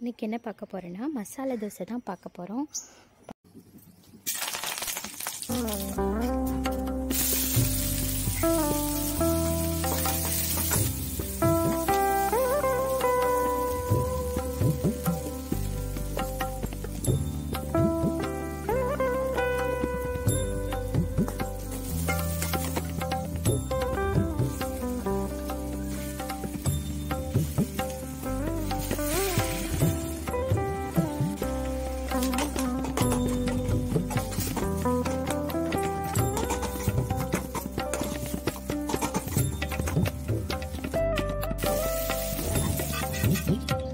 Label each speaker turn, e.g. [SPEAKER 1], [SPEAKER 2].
[SPEAKER 1] இன்றைக்கி என்ன பார்க்க போகிறேன்னா மசாலா தோசை தான் பார்க்க போகிறோம் Thank You.